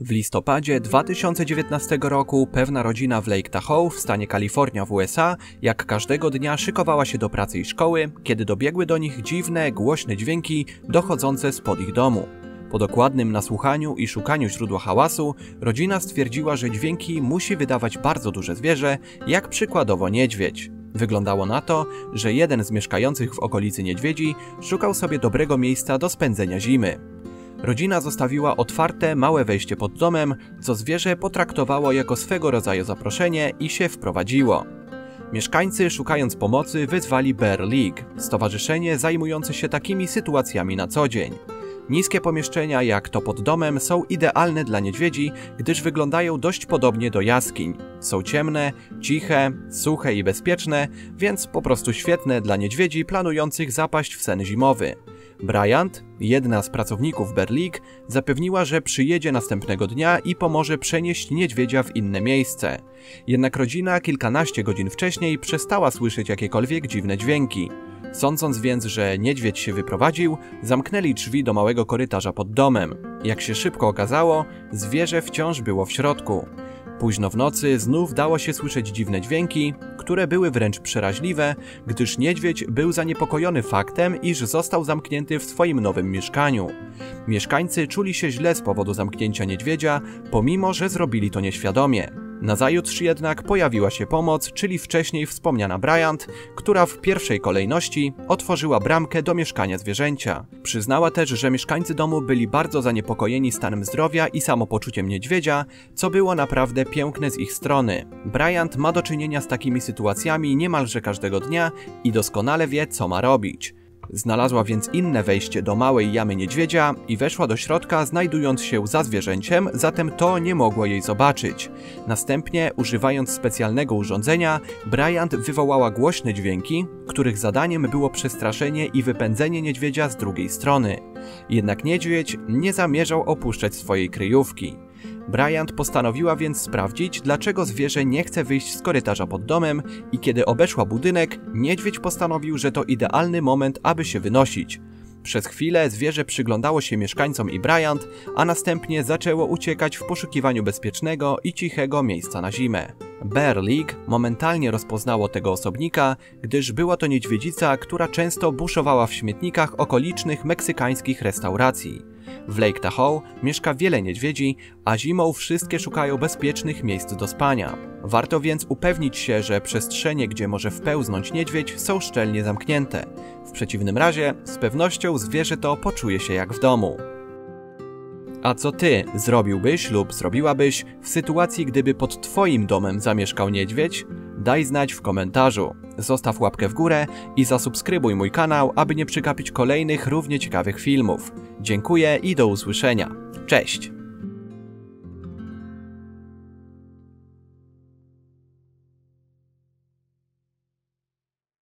W listopadzie 2019 roku pewna rodzina w Lake Tahoe w stanie Kalifornia w USA jak każdego dnia szykowała się do pracy i szkoły, kiedy dobiegły do nich dziwne, głośne dźwięki dochodzące spod ich domu. Po dokładnym nasłuchaniu i szukaniu źródła hałasu, rodzina stwierdziła, że dźwięki musi wydawać bardzo duże zwierzę, jak przykładowo niedźwiedź. Wyglądało na to, że jeden z mieszkających w okolicy niedźwiedzi szukał sobie dobrego miejsca do spędzenia zimy. Rodzina zostawiła otwarte, małe wejście pod domem, co zwierzę potraktowało jako swego rodzaju zaproszenie i się wprowadziło. Mieszkańcy, szukając pomocy, wyzwali Bear League, stowarzyszenie zajmujące się takimi sytuacjami na co dzień. Niskie pomieszczenia, jak to pod domem, są idealne dla niedźwiedzi, gdyż wyglądają dość podobnie do jaskiń. Są ciemne, ciche, suche i bezpieczne, więc po prostu świetne dla niedźwiedzi planujących zapaść w sen zimowy. Bryant, jedna z pracowników Berlik, zapewniła, że przyjedzie następnego dnia i pomoże przenieść niedźwiedzia w inne miejsce. Jednak rodzina kilkanaście godzin wcześniej przestała słyszeć jakiekolwiek dziwne dźwięki. Sądząc więc, że niedźwiedź się wyprowadził, zamknęli drzwi do małego korytarza pod domem. Jak się szybko okazało, zwierzę wciąż było w środku. Późno w nocy znów dało się słyszeć dziwne dźwięki, które były wręcz przeraźliwe, gdyż niedźwiedź był zaniepokojony faktem, iż został zamknięty w swoim nowym mieszkaniu. Mieszkańcy czuli się źle z powodu zamknięcia niedźwiedzia, pomimo że zrobili to nieświadomie. Nazajutrz jednak pojawiła się pomoc, czyli wcześniej wspomniana Bryant, która w pierwszej kolejności otworzyła bramkę do mieszkania zwierzęcia. Przyznała też, że mieszkańcy domu byli bardzo zaniepokojeni stanem zdrowia i samopoczuciem niedźwiedzia, co było naprawdę piękne z ich strony. Bryant ma do czynienia z takimi sytuacjami niemalże każdego dnia i doskonale wie, co ma robić. Znalazła więc inne wejście do małej jamy niedźwiedzia i weszła do środka, znajdując się za zwierzęciem, zatem to nie mogło jej zobaczyć. Następnie, używając specjalnego urządzenia, Bryant wywołała głośne dźwięki, których zadaniem było przestraszenie i wypędzenie niedźwiedzia z drugiej strony. Jednak niedźwiedź nie zamierzał opuszczać swojej kryjówki. Bryant postanowiła więc sprawdzić, dlaczego zwierzę nie chce wyjść z korytarza pod domem i kiedy obeszła budynek, niedźwiedź postanowił, że to idealny moment, aby się wynosić. Przez chwilę zwierzę przyglądało się mieszkańcom i Bryant, a następnie zaczęło uciekać w poszukiwaniu bezpiecznego i cichego miejsca na zimę. Bear League momentalnie rozpoznało tego osobnika, gdyż była to niedźwiedzica, która często buszowała w śmietnikach okolicznych meksykańskich restauracji. W Lake Tahoe mieszka wiele niedźwiedzi, a zimą wszystkie szukają bezpiecznych miejsc do spania. Warto więc upewnić się, że przestrzenie, gdzie może wpełznąć niedźwiedź, są szczelnie zamknięte. W przeciwnym razie, z pewnością zwierzę to poczuje się jak w domu. A co ty zrobiłbyś lub zrobiłabyś w sytuacji, gdyby pod twoim domem zamieszkał niedźwiedź? Daj znać w komentarzu. Zostaw łapkę w górę i zasubskrybuj mój kanał, aby nie przegapić kolejnych równie ciekawych filmów. Dziękuję i do usłyszenia. Cześć!